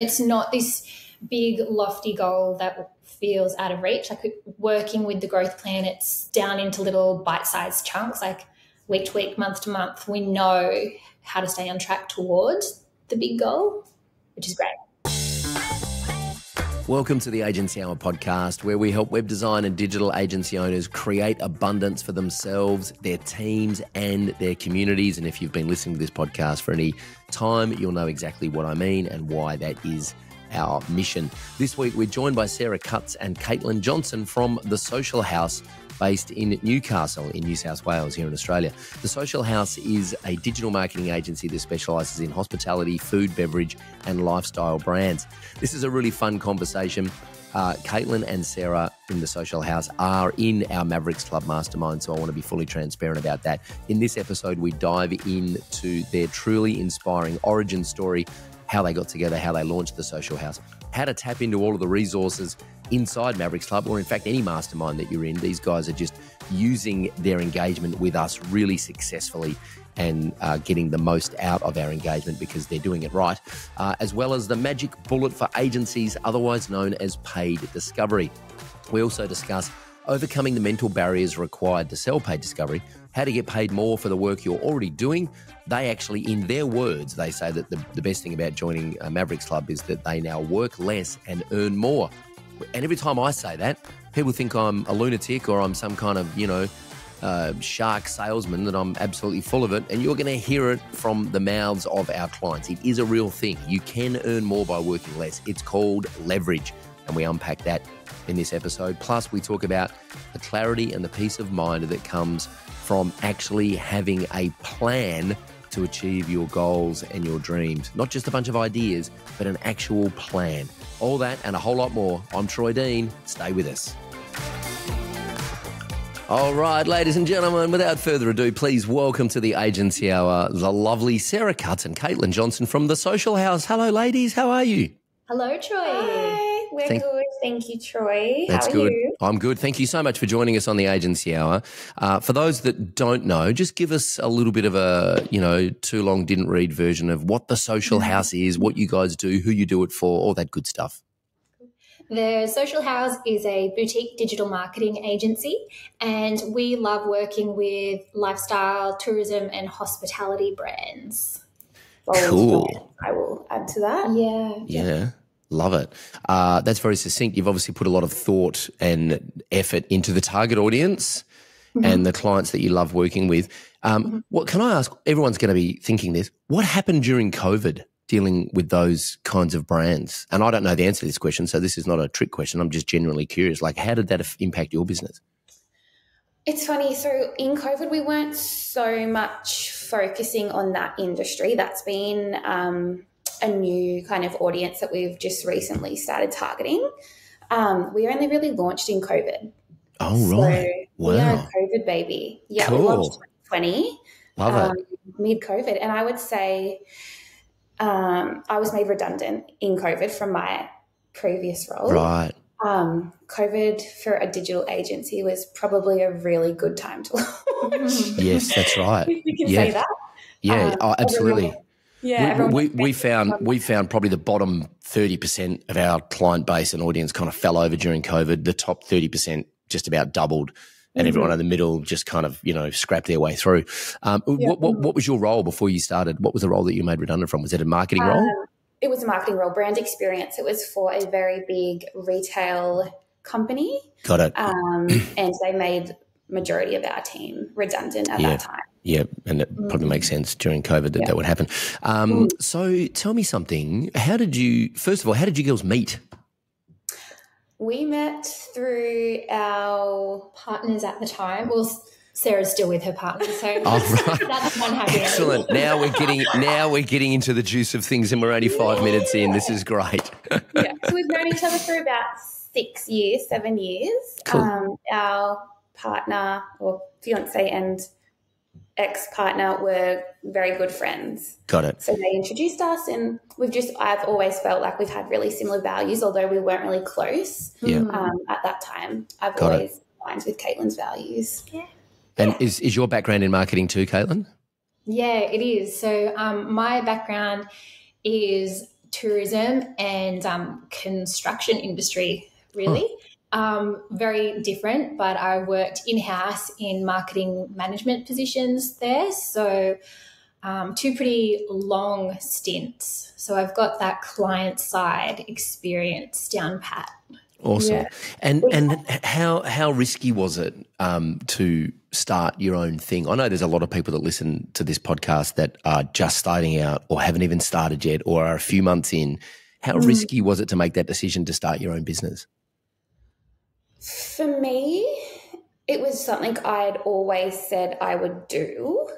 It's not this big, lofty goal that feels out of reach. Like working with the growth plan, it's down into little bite sized chunks, like week to week, month to month. We know how to stay on track towards the big goal, which is great. Welcome to the Agency Hour podcast, where we help web design and digital agency owners create abundance for themselves, their teams, and their communities. And if you've been listening to this podcast for any time, you'll know exactly what I mean and why that is our mission. This week, we're joined by Sarah Cutts and Kaitlyn Johnson from The Social Haus, based in Newcastle, in New South Wales, here in Australia. The Social Haus is a digital marketing agency that specialises in hospitality, food, beverage, and lifestyle brands. This is a really fun conversation. Uh, Kaitlyn and Sarah in the Social Haus are in our Mavericks Club Mastermind, so I want to be fully transparent about that. In this episode, we dive into their truly inspiring origin story, how they got together, how they launched the Social Haus, how to tap into all of the resources inside Mavericks Club, or in fact, any mastermind that you're in. These guys are just using their engagement with us really successfully and uh, getting the most out of our engagement because they're doing it right, uh, as well as the magic bullet for agencies, otherwise known as paid discovery. We also discuss overcoming the mental barriers required to sell paid discovery, how to get paid more for the work you're already doing. They actually, in their words, they say that the, the best thing about joining a Mavericks Club is that they now work less and earn more. And every time I say that, people think I'm a lunatic or I'm some kind of, you know, uh, shark salesman that I'm absolutely full of it. And you're going to hear it from the mouths of our clients. It is a real thing. You can earn more by working less. It's called leverage. And we unpack that in this episode. Plus, we talk about the clarity and the peace of mind that comes from actually having a plan to achieve your goals and your dreams. Not just a bunch of ideas, but an actual plan. All that and a whole lot more. I'm Troy Dean. Stay with us. All right, ladies and gentlemen, without further ado, please welcome to the agency hour the lovely Sarah Cutts and Kaitlyn Johnson from The Social Haus. Hello, ladies. How are you? Hello, Troy. Hi, we're Thank- good. Thank you, Troy. That's How are good. you? I'm good. Thank you so much for joining us on the agency hour. Uh, for those that don't know, just give us a little bit of a, you know, too long didn't read version of what the Social Haus is, what you guys do, who you do it for, all that good stuff. The Social Haus is a boutique digital marketing agency, and we love working with lifestyle, tourism, and hospitality brands. Cool. I will add to that. Yeah. Yeah. Love it. Uh, that's very succinct. You've obviously put a lot of thought and effort into the target audience and the clients that you love working with. Um, What can I ask? Everyone's going to be thinking this. What happened during COVID dealing with those kinds of brands? And I don't know the answer to this question, so this is not a trick question. I'm just genuinely curious. Like, how did that impact your business? It's funny. So in COVID, we weren't so much focusing on that industry. That's been um, a new kind of audience that we've just recently started targeting. Um, we only really launched in COVID. Oh, right. So Wow. we are a COVID baby. Yeah, we Cool. launched 2020. Love um, it. mid COVID. And I would say um, I was made redundant in COVID from my previous role. Right. Um, COVID for a digital agency was probably a really good time to launch. Yes, that's right. you can Yeah. say that. Yeah. Um, oh, absolutely. Yeah, we, we, we found we found probably the bottom thirty percent of our client base and audience kind of fell over during COVID. The top thirty percent just about doubled, and Mhm. everyone in the middle just kind of you know scrapped their way through. Um, what, what what was your role before you started? What was the role that you made redundant from? Was it a marketing role? Um, it was a marketing role, brand experience. It was for a very big retail company, Got it. um, and they made majority of our team redundant at Yeah. that time. yeah, and it probably Mm. makes sense during COVID that Yeah. that would happen. Um, so tell me something. How did you? First of all, how did you girls meet? We met through our Partners at the time. Well, Sarah's still with her partner, so Oh, right. that's one happy. Excellent. Now we're getting now we're getting into the juice of things, and we're only five minutes in. This is great. yeah. So we've known each other for about six years, seven years. Cool. Um, our partner or fiance and ex partner were very good friends. Got it. So they introduced us, and we've just, I've always felt like we've had really similar values, although we weren't really close Yeah. um, at that time. I've Got it. always aligned with Kaitlyn's values. And is, is your background in marketing too, Kaitlyn? Yeah, it is. So um, my background is tourism and um, construction industry, really. Huh. Um, very different, but I worked in house in marketing management positions there. So, um, two pretty long stints. So, I've got that client side experience down pat. Awesome. Yeah. And and how how risky was it um, to start your own thing? I know there's a lot of people that listen to this podcast that are just starting out or haven't even started yet or are a few months in. How mm. risky was it to make that decision to start your own business? For me, it was something I'd always said I would do.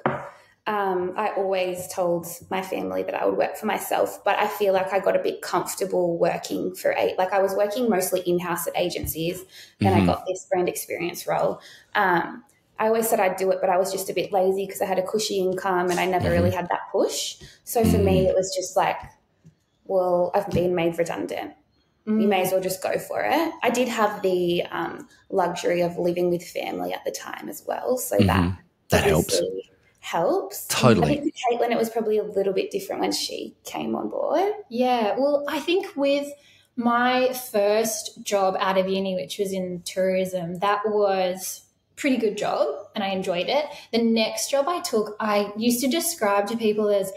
Um, I always told my family that I would work for myself, but I feel like I got a bit comfortable working for eight. Like I was working mostly in house at agencies, then mm-hmm. I got this brand experience role. Um, I always said I'd do it, but I was just a bit lazy because I had a cushy income and I never mm-hmm. really had that push. So for mm-hmm. me, it was just like, well, I've been made redundant. Mm. You may as well just go for it. I did have the um, luxury of living with family at the time as well, so mm-hmm. that that helps. Helps totally. I think for Kaitlyn, it was probably a little bit different when she came on board. Yeah, well, I think with my first job out of uni, which was in tourism, that was pretty good job and I enjoyed it. The next job I took, I used to describe to people as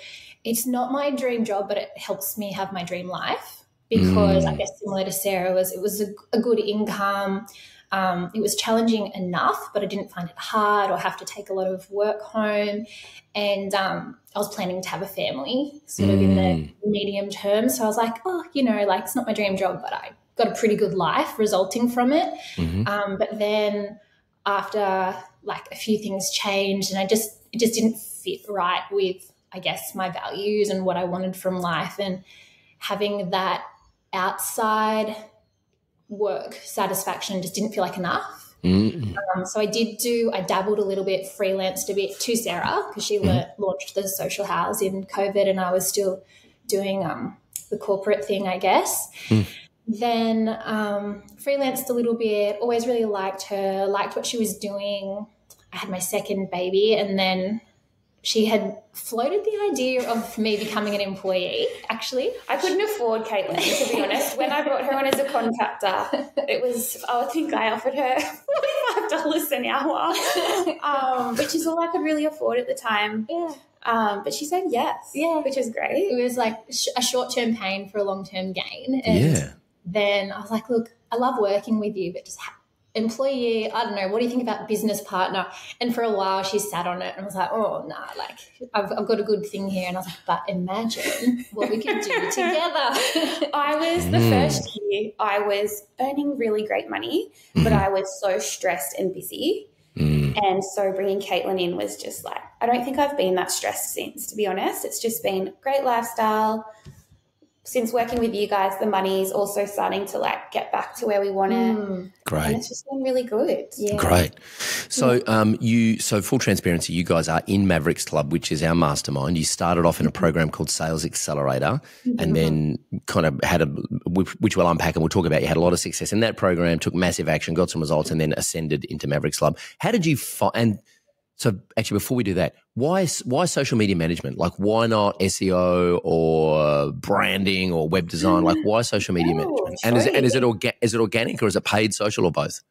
it's not my dream job, but it helps me have my dream life because mm. I guess similar to Sarah was it was a, a good income. Um, it was challenging enough, but I didn't find it hard or have to take a lot of work home. And um, I was planning to have a family sort of in the mm. medium term. So I was like, oh, you know, like it's not my dream job, but I got a pretty good life resulting from it. Mm-hmm. Um, but then after like a few things changed and I just, it just didn't fit right with, I guess, my values and what I wanted from life. And having that outside work satisfaction just didn't feel like enough. Mm-hmm. Um, so I did do, I dabbled a little bit, freelanced a bit to Sarah because she mm-hmm. launched the Social Haus in COVID and I was still doing um, the corporate thing, I guess. Mm. Then um, freelanced a little bit, always really liked her, liked what she was doing. I had my second baby and then she had floated the idea of me becoming an employee, actually. I couldn't afford Kaitlyn, to be honest. When I brought her on as a contractor, it was, I think I offered her $45 an hour, um, which is all I could really afford at the time. Yeah. Um, but she said yes, yeah, which was great. It was like a short term pain for a long term gain. And yeah. then I was like, look, I love working with you, but just employee, I don't know, what do you think about business partner? And for a while she sat on it and was like, oh, nah, like I've, I've got a good thing here. And I was like, but imagine what we could do together. I was the mm. first year, I was earning really great money, but mm-hmm. I was so stressed and busy. Mm. And so bringing Kaitlyn in was just like, I don't think I've been that stressed since, to be honest. It's just been great lifestyle, since working with you guys, the money is also starting to like get back to where we want it. Mm. Great. And it's just been really good. Yeah. Great. So, um, you, so full transparency, you guys are in Mavericks Club, which is our mastermind. You started off in a mm-hmm. program called Sales Accelerator mm-hmm. and then kind of had a, which we'll unpack and we'll talk about. You had a lot of success in that program, took massive action, got some results, and then ascended into Mavericks Club. How did you find, and so actually, before we do that, why why social media management? Like, why not SEO or branding or web design? Like, why social media management? And is, and is it orga- is it organic or is it paid social or both?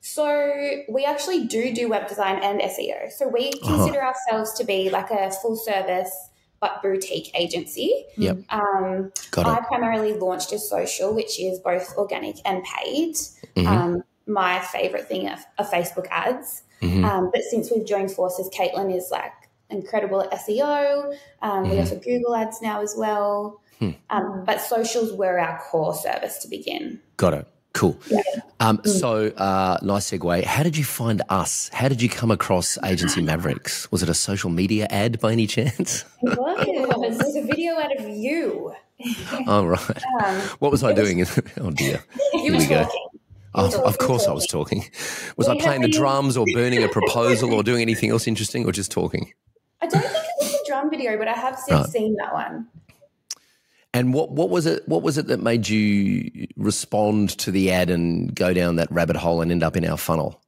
So we actually do do web design and SEO. So we uh-huh. consider uh-huh. ourselves to be like a full service but boutique agency. Yep. Um, I primarily launched a social, which is both organic and paid. Mm-hmm. Um, my favorite thing are, are Facebook ads. Mm-hmm. Um, but since we've joined forces, Kaitlyn is like incredible at SEO. Um, mm-hmm. We offer Google ads now as well. Hmm. Um, but socials were our core service to begin. Got it. Cool. Yeah. Um, mm. So, uh, nice segue. How did you find us? How did you come across Agency Mavericks? Was it a social media ad by any chance? It was. it was a video out of you. oh, right. Um, what was I doing? oh, dear. You Here were talking. Go. Of course, I was talking. Was I playing the drums or burning a proposal or doing anything else interesting or just talking? I don't think it was a drum video, but I have since right. seen that one. And what, what was it? What was it that made you respond to the ad and go down that rabbit hole and end up in our funnel?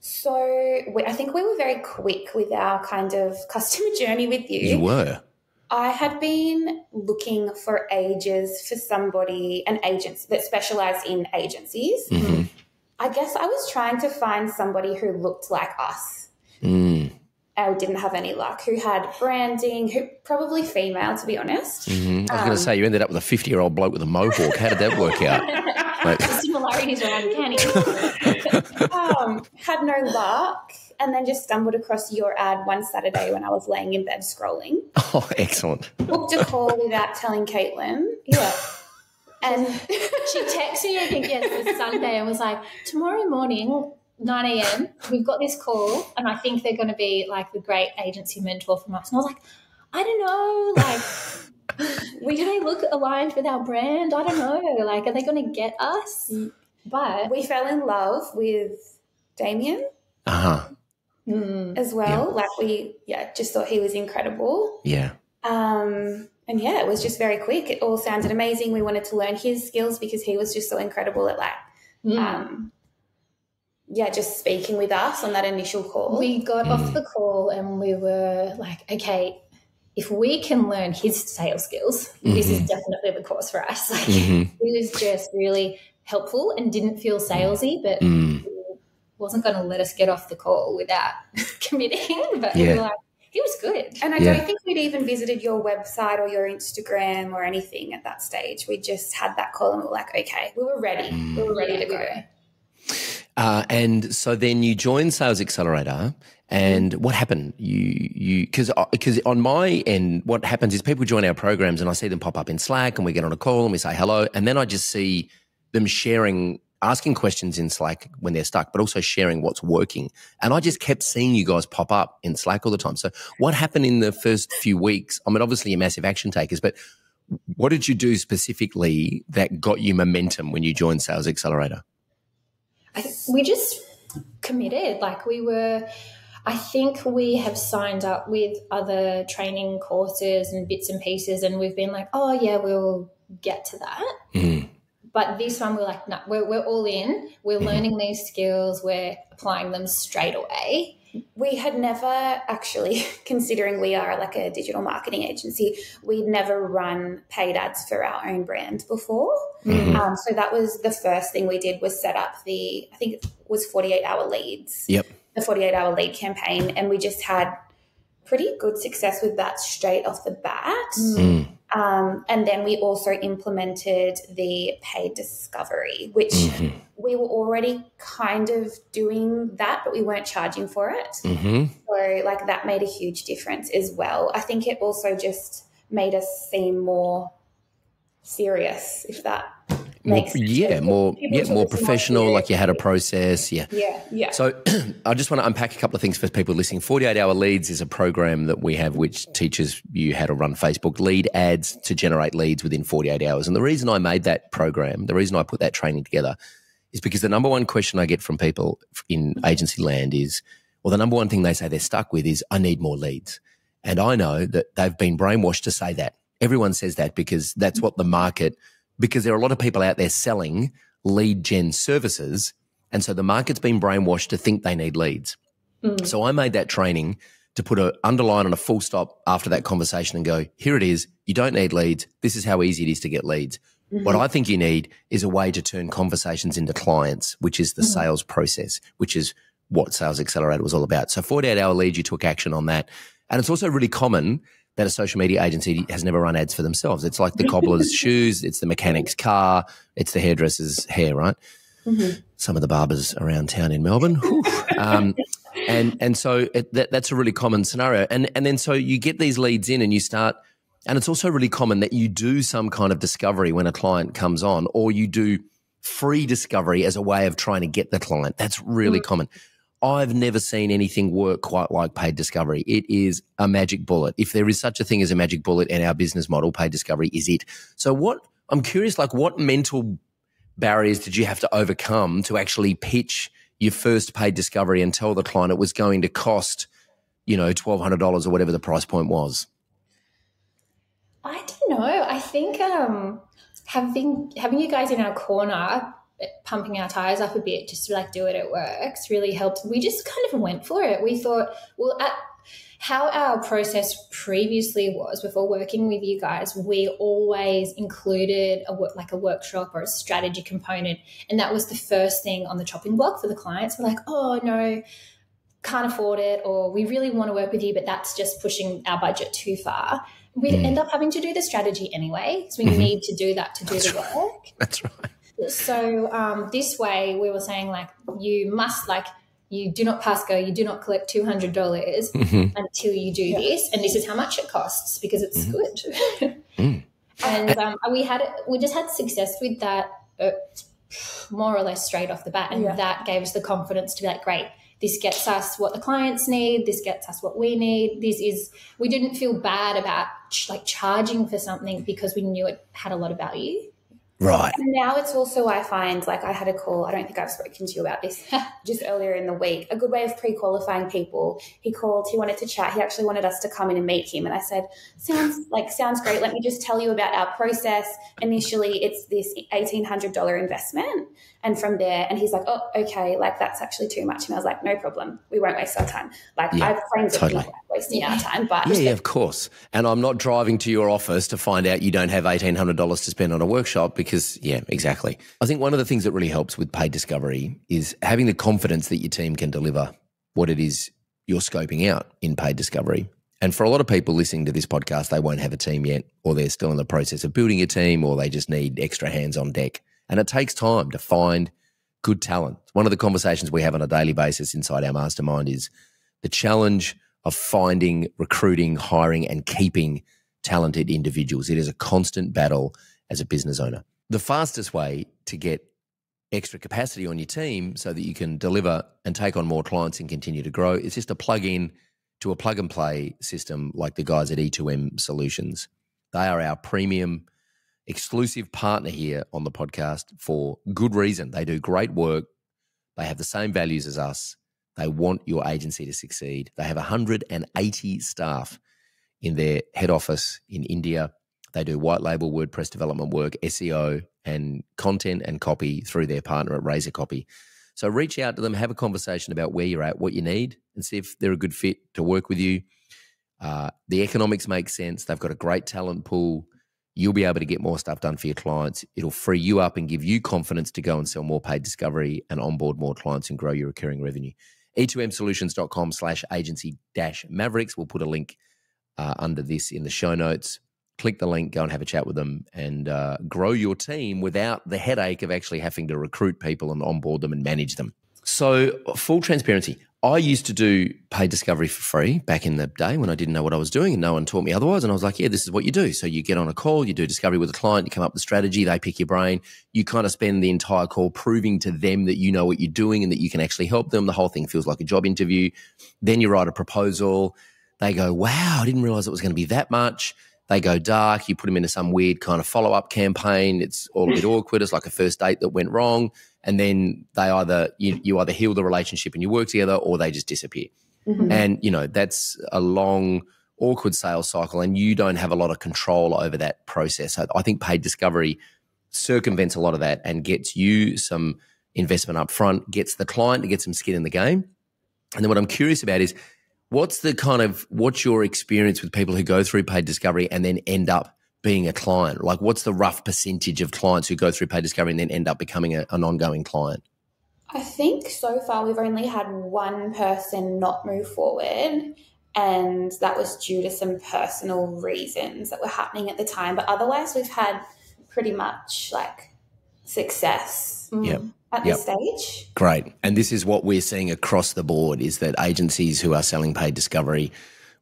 So we, I think we were very quick with our kind of customer journey with you. You were. I had been looking for ages for somebody, an agent that specialized in agencies. Mhm. I guess I was trying to find somebody who looked like us. Mm. I didn't have any luck. Who had branding? Who probably female, to be honest. Mhm. I was going Um, to say, you ended up with a 50 year old bloke with a mohawk. How did that work out? Like- The similarities are uncanny. um, had no luck, and then just stumbled across your ad one Saturday when I was laying in bed scrolling. Oh, excellent. Booked a call without telling Kaitlyn, yeah. and She texted me, I think, yes, it's Sunday, and was like, tomorrow morning, 9 a.m., we've got this call, and I think they're going to be like the great agency mentor from us. And I was like, I don't know, like, we, do they look aligned with our brand? I don't know. Like, are they going to get us? But we fell in love with Damien Uh huh. mm, as well. Like we, yeah, just thought he was incredible. Yeah. Um, and yeah, it was just very quick. It all sounded amazing. We wanted to learn his skills because he was just so incredible at like, mm. um, yeah, just speaking with us on that initial call. we got off the call and we were like, okay, if we can learn his sales skills, this is definitely the course for us. Like, Mhm. he was just really helpful and didn't feel salesy, but Mm. wasn't going to let us get off the call without committing. But we were like, he was good. and I Yeah. don't think we'd even visited your website or your Instagram or anything at that stage. We just had that call and we were like, okay, we were ready. We were ready Yeah, to go. Uh, and so then you joined Sales Accelerator. And what happened? You you because because on my end, what happens is people join our programs, and I see them pop up in Slack, and we get on a call, and we say hello, and then I just see them sharing, asking questions in Slack when they're stuck, but also sharing what's working. And I just kept seeing you guys pop up in Slack all the time. So what happened in the first few weeks? I mean, obviously you're massive action takers, but what did you do specifically that got you momentum when you joined Sales Accelerator? I, we just committed. Like we were, I think we have signed up with other training courses and bits and pieces, and we've been like, oh yeah, we'll get to that. Mm. But this one, we're like, no, we're, we're all in. We're learning these skills. We're applying them straight away. We had never actually, considering we are like a digital marketing agency, we'd never run paid ads for our own brand before. Mhm. Um, so that was the first thing we did was set up the, I think it was 48 hour leads. Yep. The 48 hour lead campaign. And we just had pretty good success with that straight off the bat. Mm. Um, and then we also implemented the paid discovery, which Mhm. we were already kind of doing that, but we weren't charging for it. Mhm. So, like, that made a huge difference as well. I think it also just made us seem more serious, if that More, yeah, more yeah, more professional. Like you had a process. Yeah. Yeah, yeah. So I just want to unpack a couple of things for people listening. 48 Hour Leads is a program that we have which teaches you how to run Facebook lead ads to generate leads within 48 hours. And the reason I made that program, the reason I put that training together is because the number one question I get from people in agency land is, well, the number one thing they say they're stuck with is, I need more leads. And I know that they've been brainwashed to say that. Everyone says that because that's what the market, because there are a lot of people out there selling lead gen services. And so the market's been brainwashed to think they need leads. Mm. So I made that training to put an underline and a full stop after that conversation and go, here it is. You don't need leads. This is how easy it is to get leads. What I think you need is a way to turn conversations into clients, which is the sales process, which is what Sales Accelerator was all about. So 48 hour lead, you took action on that. And it's also really common that a social media agency has never run ads for themselves. It's like the cobbler's shoes, it's the mechanic's car, it's the hairdresser's hair, right? Some of the barbers around town in Melbourne. Um, and and so it, that, that's a really common scenario. And and then so you get these leads in and you start and it's also really common that you do some kind of discovery when a client comes on, or you do free discovery as a way of trying to get the client. That's really common. I've never seen anything work quite like paid discovery. It is a magic bullet. If there is such a thing as a magic bullet in our business model, paid discovery is it. So what I'm curious, like what mental barriers did you have to overcome to actually pitch your first paid discovery and tell the client it was going to cost, you know, twelve hundred dollars or whatever the price point was? I don't know. I think um, having having you guys in our corner, pumping our tires up a bit, just to like do it, it works, really helped. We just kind of went for it. We thought, well, at, how our process previously was before working with you guys, we always included a like a workshop or a strategy component, and that was the first thing on the chopping block for the clients. We're like, oh no, can't afford it, or we really want to work with you, but that's just pushing our budget too far. We'd mm. end up having to do the strategy anyway, because we mm-hmm. need to do that to do that's the right. work. That's right. So um, this way, we were saying like you must like you do not pass go, you do not collect $200 mm-hmm. until you do yeah. this. And this is how much it costs because it's mm-hmm. good. mm. And um, we had, we just had success with that uh, more or less straight off the bat. And yeah. that gave us the confidence to be like, great, this gets us what the clients need. This gets us what we need. This is, we didn't feel bad about like charging for something because we knew it had a lot of value. Right. And now it's also, I find, like I had a call, I don't think I've spoken to you about this just earlier in the week. A good way of pre qualifying people. He called, he wanted to chat. He actually wanted us to come in and meet him. And I said, sounds like, sounds great. Let me just tell you about our process. Initially, it's this $1,800 investment. And from there, and he's like, oh, okay, like that's actually too much. And I was like, no problem. We won't waste our time. Like yeah, I've framed totally. it wasting our time, but yeah, yeah, of course. And I'm not driving to your office to find out you don't have $1,800 to spend on a workshop because, yeah, exactly. I think one of the things that really helps with paid discovery is having the confidence that your team can deliver what it is you're scoping out in paid discovery. And for a lot of people listening to this podcast, they won't have a team yet, or they're still in the process of building a team, or they just need extra hands on deck. And it takes time to find good talent. One of the conversations we have on a daily basis inside our mastermind is the challenge of finding, recruiting, hiring, and keeping talented individuals. It is a constant battle as a business owner. The fastest way to get extra capacity on your team so that you can deliver and take on more clients and continue to grow is just to plug in to a plug and play system like the guys at E2M Solutions. They are our premium exclusive partner here on the podcast for good reason. They do great work. They have the same values as us. They want your agency to succeed. They have 180 staff in their head office in India. They do white label WordPress development work, SEO, and content and copy through their partner at Razor Copy. So reach out to them, have a conversation about where you're at, what you need, and see if they're a good fit to work with you. Uh, the economics make sense. They've got a great talent pool you'll be able to get more stuff done for your clients. It'll free you up and give you confidence to go and sell more paid discovery and onboard more clients and grow your recurring revenue. e2msolutions.com slash agency dash mavericks. We'll put a link uh, under this in the show notes. Click the link, go and have a chat with them and uh, grow your team without the headache of actually having to recruit people and onboard them and manage them. So, full transparency, I used to do paid discovery for free back in the day when I didn't know what I was doing and no one taught me otherwise. And I was like, yeah, this is what you do. So you get on a call, you do discovery with a client, you come up with a strategy, they pick your brain. You kind of spend the entire call proving to them that you know what you're doing and that you can actually help them. The whole thing feels like a job interview. Then you write a proposal. They go, wow, I didn't realize it was going to be that much. They go dark. You put them into some weird kind of follow up campaign. It's all a bit awkward. It's like a first date that went wrong and then they either you, you either heal the relationship and you work together or they just disappear mm-hmm. and you know that's a long awkward sales cycle and you don't have a lot of control over that process so i think paid discovery circumvents a lot of that and gets you some investment up front gets the client to get some skin in the game and then what i'm curious about is what's the kind of what's your experience with people who go through paid discovery and then end up being a client? Like, what's the rough percentage of clients who go through paid discovery and then end up becoming a, an ongoing client? I think so far we've only had one person not move forward, and that was due to some personal reasons that were happening at the time. But otherwise, we've had pretty much like success. Mm. Yep. At yep. this stage. Great. And this is what we're seeing across the board is that agencies who are selling paid discovery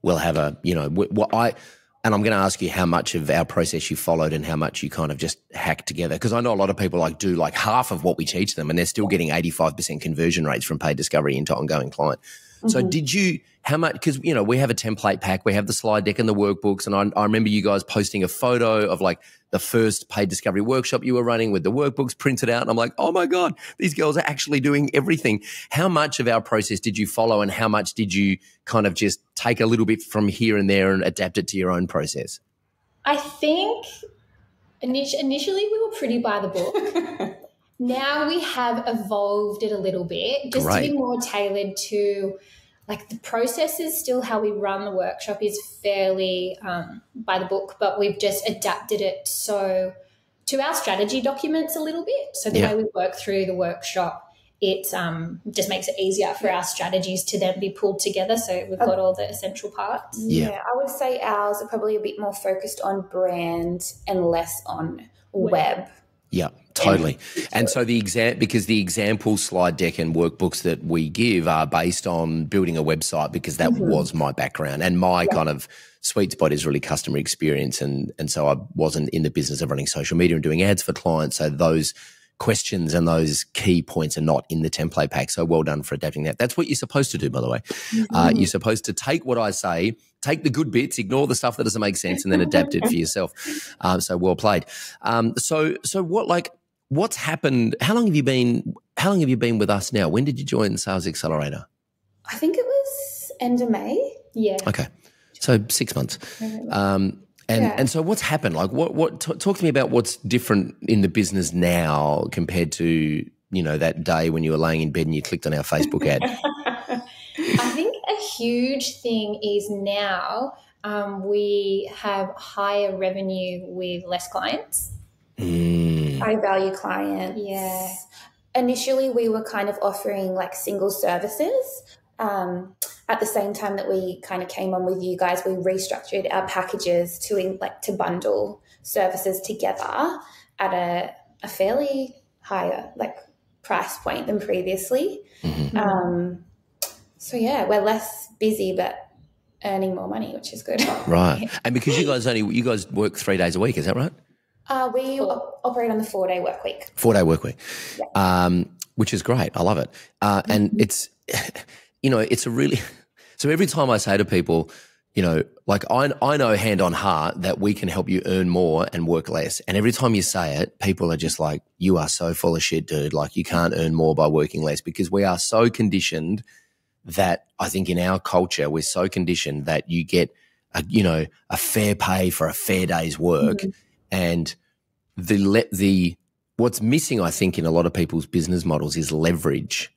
will have a, you know, what I, and I'm going to ask you how much of our process you followed and how much you kind of just hacked together. Because I know a lot of people like do like half of what we teach them and they're still getting 85% conversion rates from paid discovery into ongoing client. Mm-hmm. So did you, how much, because, you know, we have a template pack, we have the slide deck and the workbooks. And I, I remember you guys posting a photo of like the first paid discovery workshop you were running with the workbooks printed out. And I'm like, oh my God, these girls are actually doing everything. How much of our process did you follow and how much did you kind of just take a little bit from here and there and adapt it to your own process? I think initially we were pretty by the book. now we have evolved it a little bit just Great. to be more tailored to like the process is still how we run the workshop is fairly um, by the book, but we've just adapted it so to our strategy documents a little bit. So the Yeah. way we work through the workshop, it um, just makes it easier for our strategies to then be pulled together. So we've got all the essential parts. Yeah. I would say ours are probably a bit more focused on brand and less on Web. web. Yeah, totally. And so the exam because the example slide deck and workbooks that we give are based on building a website because that was my background and my kind of sweet spot is really customer experience and and so I wasn't in the business of running social media and doing ads for clients. So those questions and those key points are not in the template pack. So well done for adapting that. That's what you're supposed to do, by the way. Uh, you're supposed to take what I say, take the good bits, ignore the stuff that doesn't make sense, and then adapt it for yourself. Um, so well played. Um, so so what like what's happened? How long have you been? How long have you been with us now? When did you join Sales Accelerator? I think it was end of May. Yeah. Okay, so six months. Um, and Yeah. and so what's happened? Like what what t- talk to me about what's different in the business now compared to you know that day when you were laying in bed and you clicked on our Facebook ad. I think a huge thing is now um, we have higher revenue with less clients. Mm, High value clients. Yeah. Initially, we were kind of offering like single services. Um, at the same time that we kind of came on with you guys, we restructured our packages to in, like to bundle services together at a, a fairly higher like price point than previously. mhm. Um, so yeah, we're less busy but earning more money, which is good. Right, and because you guys only you guys work three days a week, is that right? Uh, we op- operate on the four day work week. four day work week, um, which is great. I love it. Uh, and it's, you know, it's a really, so every time I say to people, you know, like I, I know hand on heart that we can help you earn more and work less. And every time you say it, people are just like, you are so full of shit, dude. Like you can't earn more by working less because we are so conditioned that I think in our culture, we're so conditioned that you get, a, you know, a fair pay for a fair day's work. Mm-hmm. And the, le- the, what's missing, I think, in a lot of people's business models is leverage.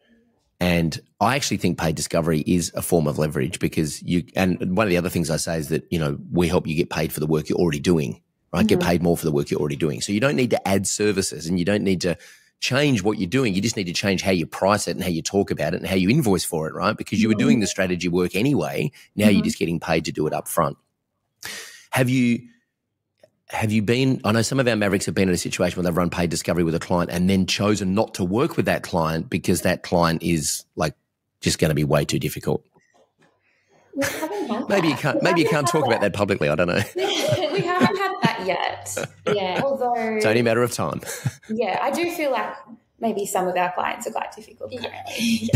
And I actually think paid discovery is a form of leverage because you, and one of the other things I say is that, you know, we help you get paid for the work you're already doing, right? Get mm-hmm. paid more for the work you're already doing. So you don't need to add services and you don't need to change what you're doing. You just need to change how you price it and how you talk about it and how you invoice for it, right? Because you were doing mm-hmm. the strategy work anyway. Now you're mm-hmm. just getting paid to do it up front. Have you, have you been i know some of our mavericks have been in a situation where they've run paid discovery with a client and then chosen not to work with that client because that client is like just going to be way too difficult We haven't had maybe you can't maybe you can't talk about that publicly i don't know we haven't that yet. Yeah. Although, it's only a matter of time yeah, I do feel like maybe some of our clients are quite difficult currently.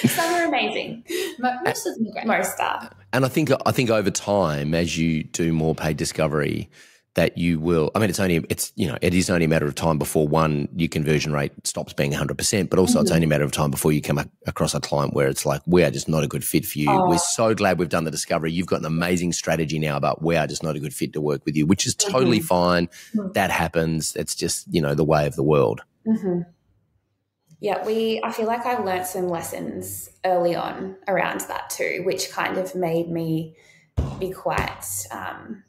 some are amazing. Mo- Most of them are great. Most are. and i think i think over time as you do more paid discovery that you will i mean it's only it's you know it is only a matter of time before one your conversion rate stops being 100% but also it's only a matter of time before you come ac- across a client where it's like we are just not a good fit for you. We're so glad we've done the discovery. You've got an amazing strategy now about we are just not a good fit to work with you which is totally fine. That happens. It's just you know the way of the world. Hmm Yeah, we. I feel like i learned some lessons early on around that too, which kind of made me be quite um,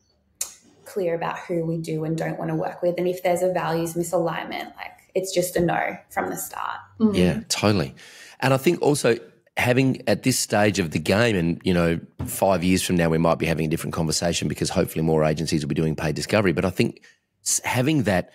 clear about who we do and don't want to work with, and if there's a values misalignment, like it's just a no from the start. Mm. Yeah, totally. And I think also having at this stage of the game, and you know, five years from now, we might be having a different conversation because hopefully more agencies will be doing paid discovery. But I think having that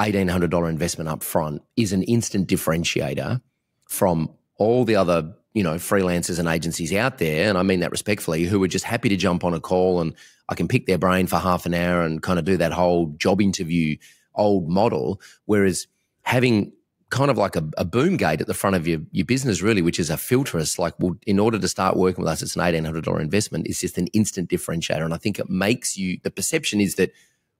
eighteen hundred dollar investment up front is an instant differentiator from all the other you know freelancers and agencies out there, and I mean that respectfully, who are just happy to jump on a call and I can pick their brain for half an hour and kind of do that whole job interview old model. Whereas having kind of like a, a boom gate at the front of your, your business, really, which is a filter. It's like, well, in order to start working with us, it's an $1,800 investment. It's just an instant differentiator. And I think it makes you, the perception is that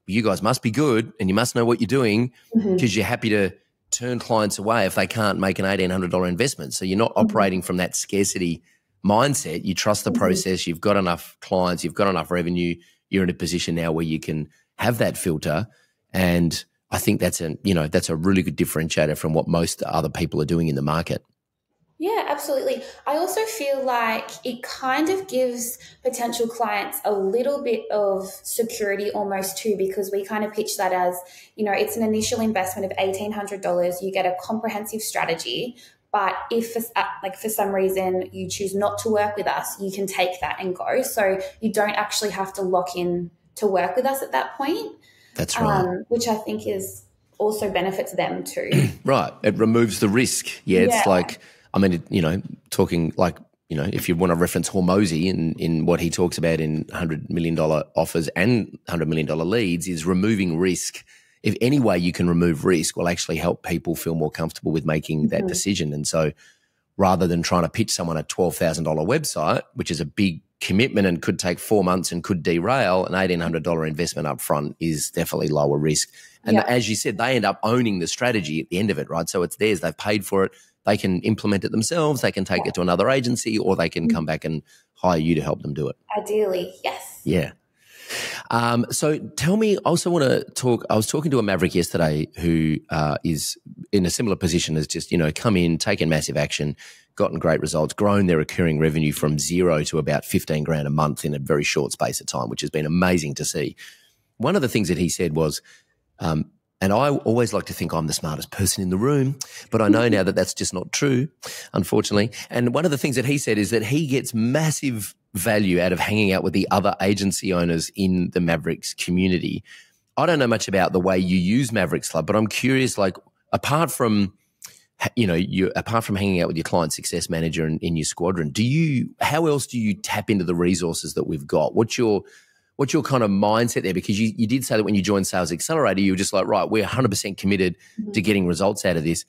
you guys must be good and you must know what you're doing mm-hmm. because you're happy to turn clients away if they can't make an $1,800 investment. So you're not mm-hmm. operating from that scarcity mindset. You trust the Mhm. process. You've got enough clients. You've got enough revenue. You're in a position now where you can have that filter. And I think that's a, you know, that's a really good differentiator from what most other people are doing in the market. Yeah, absolutely. I also feel like it kind of gives potential clients a little bit of security almost too, because we kind of pitch that as, you know, it's an initial investment of $1,800. You get a comprehensive strategy. But if, for, uh, like, for some reason you choose not to work with us, you can take that and go. So you don't actually have to lock in to work with us at that point. That's right. Um, which I think is also benefits them too. right. It removes the risk. Yeah, it's yeah. like I mean, you know, talking like, you know, if you want to reference Hormozi in, in what he talks about in $100 million offers and $100 million leads is removing risk. If any way you can remove risk will actually help people feel more comfortable with making that mm-hmm. decision. And so rather than trying to pitch someone a $12,000 website, which is a big commitment and could take four months and could derail, an $1,800 investment up front is definitely lower risk. And yeah. as you said, they end up owning the strategy at the end of it, right? So it's theirs. They've paid for it they can implement it themselves, they can take it to another agency, or they can come back and hire you to help them do it. Ideally, yes. Yeah. Um, so tell me, I also want to talk. I was talking to a Maverick yesterday who uh, is in a similar position as just, you know, come in, taken massive action, gotten great results, grown their recurring revenue from zero to about 15 grand a month in a very short space of time, which has been amazing to see. One of the things that he said was, um, and I always like to think I'm the smartest person in the room, but I know now that that's just not true, unfortunately. And one of the things that he said is that he gets massive value out of hanging out with the other agency owners in the Mavericks community. I don't know much about the way you use Mavericks Club, but I'm curious, like, apart from, you know, you apart from hanging out with your client success manager in, in your squadron, do you, how else do you tap into the resources that we've got? What's your, what's your kind of mindset there? Because you, you did say that when you joined Sales Accelerator, you were just like, right, we're 100% committed mm-hmm. to getting results out of this.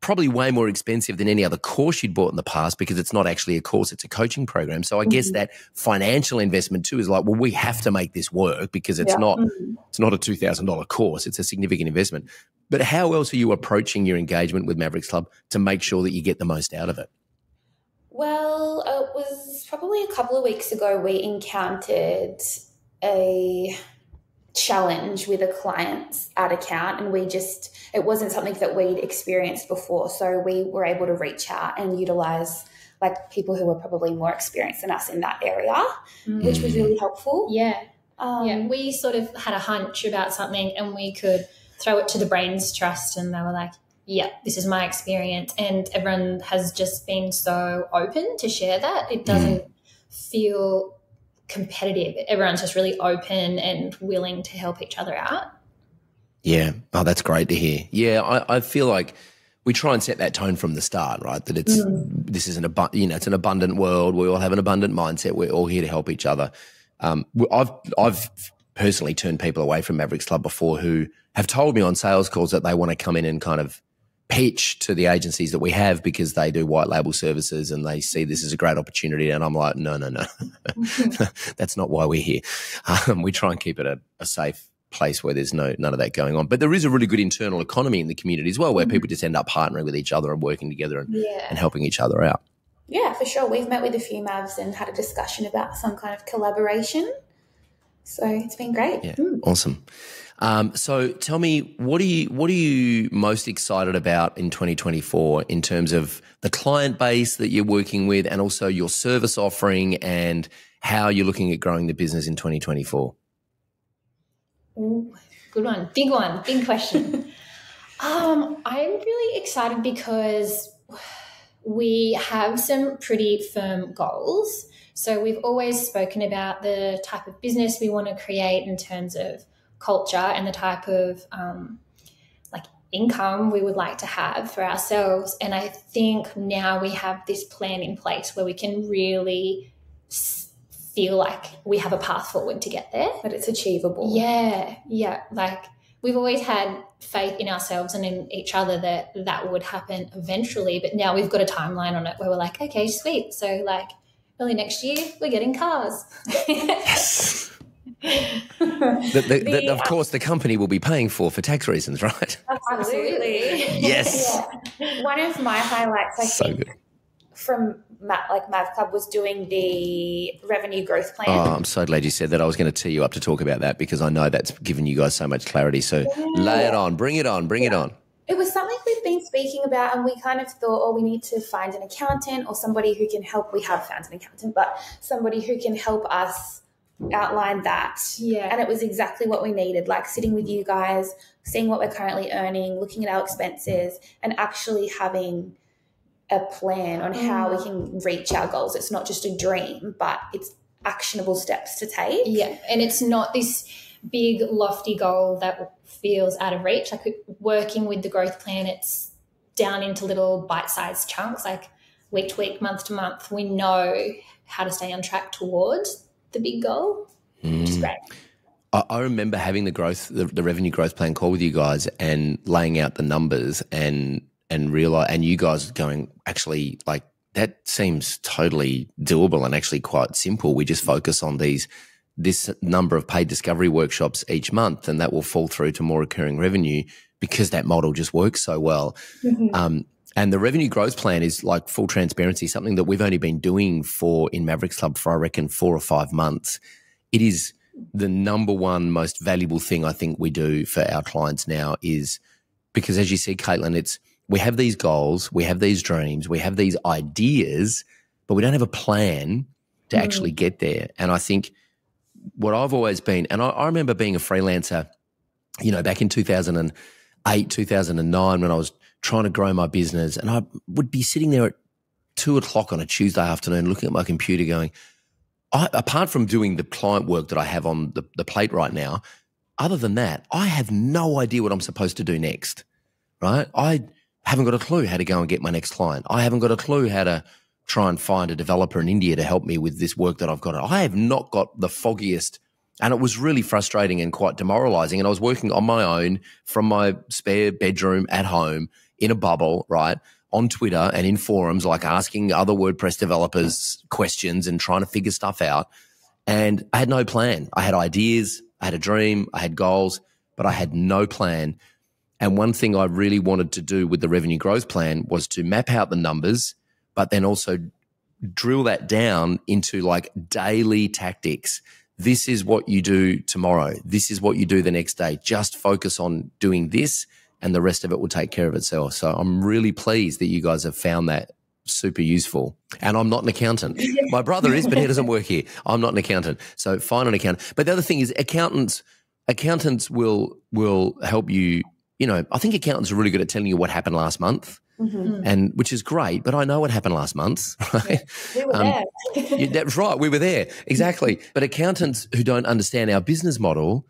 Probably way more expensive than any other course you'd bought in the past because it's not actually a course, it's a coaching program. So I mm-hmm. guess that financial investment too is like, well, we have to make this work because it's yeah. not mm-hmm. it's not a two thousand dollar course, it's a significant investment. But how else are you approaching your engagement with Mavericks Club to make sure that you get the most out of it? Well, it was probably a couple of weeks ago we encountered a challenge with a client's ad account and we just it wasn't something that we'd experienced before. So we were able to reach out and utilize like people who were probably more experienced than us in that area mm. which was really helpful. Yeah. Um, yeah. We sort of had a hunch about something and we could throw it to the brains trust and they were like yeah this is my experience. And everyone has just been so open to share that. It doesn't mm. feel competitive. Everyone's just really open and willing to help each other out. Yeah. Oh, that's great to hear. Yeah, I, I feel like we try and set that tone from the start, right? That it's mm. this is an abu- you know it's an abundant world. We all have an abundant mindset. We're all here to help each other. Um, I've I've personally turned people away from Mavericks Club before who have told me on sales calls that they want to come in and kind of pitch to the agencies that we have because they do white label services and they see this as a great opportunity. And I'm like, no, no, no, that's not why we're here. Um, we try and keep it a, a, safe place where there's no none of that going on. But there is a really good internal economy in the community as well, where mm-hmm. people just end up partnering with each other and working together and, yeah. and helping each other out. Yeah, for sure. We've met with a few Mavs and had a discussion about some kind of collaboration. So it's been great. Yeah, mm. awesome. Um, so tell me, what are you what are you most excited about in 2024 in terms of the client base that you're working with, and also your service offering, and how you're looking at growing the business in 2024? Ooh, good one, big one, big question. um, I'm really excited because we have some pretty firm goals. So we've always spoken about the type of business we want to create in terms of culture and the type of um, like income we would like to have for ourselves. And I think now we have this plan in place where we can really feel like we have a path forward to get there. But it's achievable. Yeah, yeah. Like we've always had faith in ourselves and in each other that that would happen eventually. But now we've got a timeline on it where we're like, okay, sweet. So like early next year, we're getting cars. yes that, the, the, of course, the company will be paying for for tax reasons, right? Absolutely. yes. Yeah. One of my highlights, I so think, good. from like Mav Club was doing the revenue growth plan. Oh, I'm so glad you said that. I was going to tee you up to talk about that because I know that's given you guys so much clarity. So yeah. lay it on, bring it on, bring yeah. it on. It was something we've been speaking about, and we kind of thought, oh, we need to find an accountant or somebody who can help. We have found an accountant, but somebody who can help us outline that. Yeah. And it was exactly what we needed like sitting with you guys, seeing what we're currently earning, looking at our expenses, and actually having a plan on how we Mm. can reach our goals. It's not just a dream, but it's actionable steps to take. Yeah, and it's not this big lofty goal that feels out of reach. Like working with the growth plan, it's down into little bite-sized chunks, like week to week, month to month. We know how to stay on track towards the big goal, which is Mm. great. I, I remember having the growth, the, the revenue growth plan call with you guys, and laying out the numbers, and and realize, and you guys going actually like that seems totally doable and actually quite simple. We just focus on these this number of paid discovery workshops each month, and that will fall through to more recurring revenue because that model just works so well. Um, and the revenue growth plan is like full transparency, something that we've only been doing for in Mavericks Club for I reckon four or five months. It is the number one most valuable thing I think we do for our clients now is because as you see, Kaitlyn, it's we have these goals, we have these dreams, we have these ideas, but we don't have a plan to Mm. actually get there. And I think what I've always been, and I, I remember being a freelancer, you know, back in 2008, 2009, when I was trying to grow my business, and I would be sitting there at two o'clock on a Tuesday afternoon looking at my computer going, I, apart from doing the client work that I have on the, the plate right now, other than that, I have no idea what I'm supposed to do next, right? I haven't got a clue how to go and get my next client. I haven't got a clue how to try and find a developer in India to help me with this work that I've got. I have not got the foggiest. And it was really frustrating and quite demoralizing. And I was working on my own from my spare bedroom at home in a bubble, right? On Twitter and in forums, like asking other WordPress developers questions and trying to figure stuff out. And I had no plan. I had ideas, I had a dream, I had goals, but I had no plan. And one thing I really wanted to do with the revenue growth plan was to map out the numbers, but then also drill that down into like daily tactics. This is what you do tomorrow. This is what you do the next day. Just focus on doing this, and the rest of it will take care of itself. So I'm really pleased that you guys have found that super useful. And I'm not an accountant. My brother is, but he doesn't work here. I'm not an accountant. So find an accountant. But the other thing is accountants accountants will will help you, you know, I think accountants are really good at telling you what happened last month. Mhm. And which is great, but I know what happened last month, right? We were Um, there. Yeah, that's right. We were there. Exactly. But accountants who don't understand our business model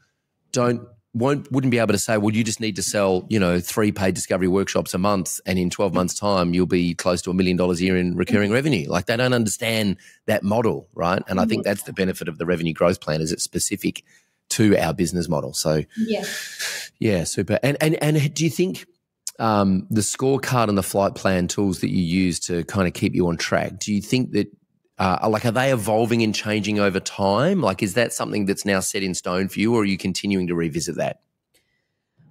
don't won't wouldn't be able to say, well, you just need to sell, you know, three paid discovery workshops a month, and in twelve months' time, you'll be close to a million dollars a year in recurring revenue. Like they don't understand that model, right? And I think that's the benefit of the revenue growth plan is it's specific to our business model. So Yeah. yeah, super. And and and do you think um, the scorecard and the flight plan tools that you use to kind of keep you on track? Do you think that uh, like are they evolving and changing over time? Like, is that something that's now set in stone for you, or are you continuing to revisit that?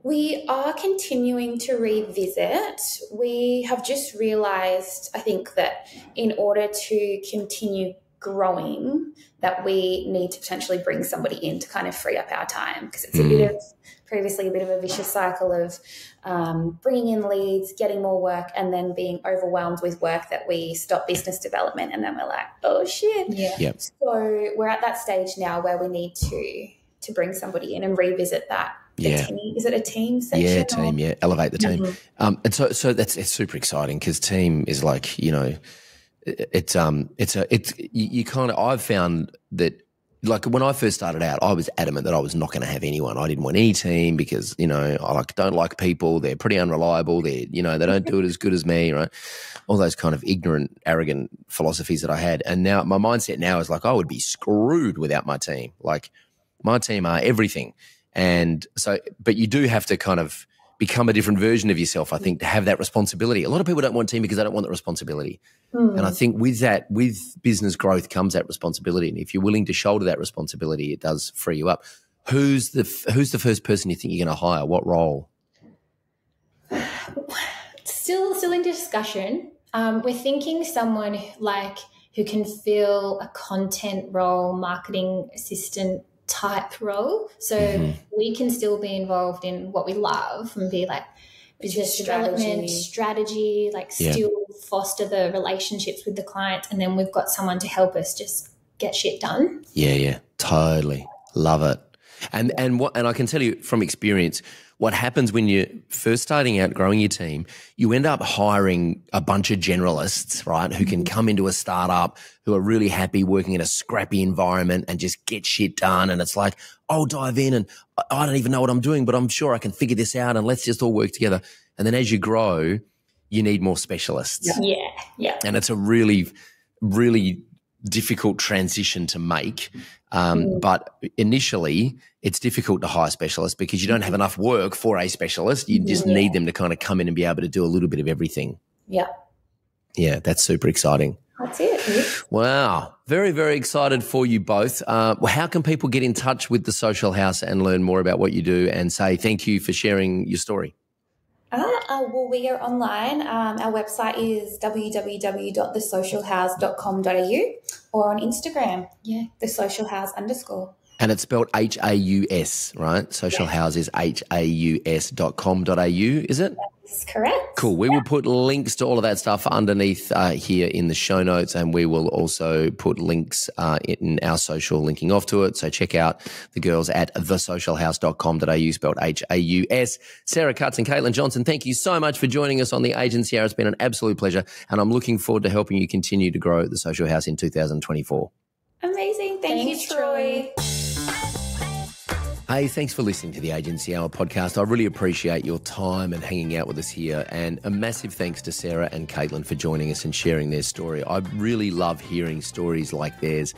We are continuing to revisit. We have just realized, I think, that in order to continue growing, that we need to potentially bring somebody in to kind of free up our time because it's a bit of previously a bit of a vicious cycle of um, bringing in leads, getting more work, and then being overwhelmed with work that we stop business development, and then we're like, oh shit. Yeah. Yep. So we're at that stage now where we need to to bring somebody in and revisit that. Yeah. team. Is it a team section? Yeah, or- team. Yeah, elevate the team. Mhm. Um, and so, so that's it's super exciting because team is like you know, it- it's um, it's a it's you, you kind of I've found that like when I first started out, I was adamant that I was not going to have anyone. I didn't want any team because you know I like don't like people. They're pretty unreliable. They you know they don't do it as good as me, right? All those kind of ignorant, arrogant philosophies that I had. And now my mindset now is like I would be screwed without my team. Like my team are everything. And so, but you do have to kind of become a different version of yourself, I think, to have that responsibility. A lot of people don't want team because they don't want the responsibility. Hmm. And I think with that, with business growth comes that responsibility. And if you're willing to shoulder that responsibility, it does free you up. Who's the who's the first person you think you're going to hire? What role? still still in discussion. Um, we're thinking someone like who can fill a content role, marketing assistant type role, so Mhm. we can still be involved in what we love and be like business development, strategy, like yeah. still foster the relationships with the client. And then we've got someone to help us just get shit done. Yeah, yeah, totally. Love it. And and what and I can tell you from experience, what happens when you're first starting out growing your team, you end up hiring a bunch of generalists, right, who can mm-hmm. come into a startup who are really happy working in a scrappy environment and just get shit done. And it's like, I'll dive in and I don't even know what I'm doing, but I'm sure I can figure this out and let's just all work together. And then as you grow, you need more specialists. Yeah. Yeah. And it's a really, really difficult transition to make. Um, mm. But initially, it's difficult to hire specialists because you don't have enough work for a specialist. You just yeah. need them to kind of come in and be able to do a little bit of everything. Yeah. Yeah, that's super exciting. That's it. Wow. Very, very excited for you both. Uh, how can people get in touch with the Social Haus and learn more about what you do and say thank you for sharing your story? Uh, uh, well, we are online. Um, our website is www.thesocialhaus.com.au or on Instagram, yeah, the social haus underscore. And it's spelled H A U S, right? Social yeah. Haus is H A U S dot com dot au, is it? That's correct. Cool. We yeah. will put links to all of that stuff underneath uh, here in the show notes, and we will also put links uh, in our social linking off to it. So check out the girls at thesocialhaus.com.au, spelled H A U S. Sarah Cutts and Kaitlyn Johnson, thank you so much for joining us on the Agency Hour. It's been an absolute pleasure, and I'm looking forward to helping you continue to grow the Social Haus in 2024. Amazing. Thank Thanks, you, Troy. Hey, thanks for listening to the Agency Hour podcast. I really appreciate your time and hanging out with us here. And a massive thanks to Sarah and Kaitlyn for joining us and sharing their story. I really love hearing stories like theirs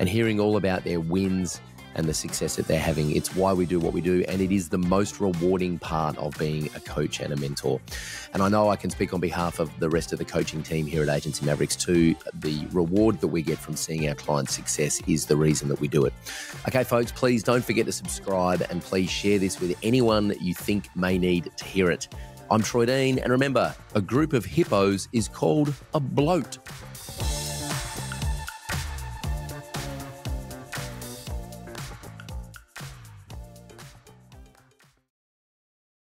and hearing all about their wins and the success that they're having. It's why we do what we do, and it is the most rewarding part of being a coach and a mentor. And I know I can speak on behalf of the rest of the coaching team here at Agency Mavericks too. The reward that we get from seeing our clients' success is the reason that we do it. Okay, folks, please don't forget to subscribe and please share this with anyone you think may need to hear it. I'm Troy Dean, and remember, a group of hippos is called a bloat.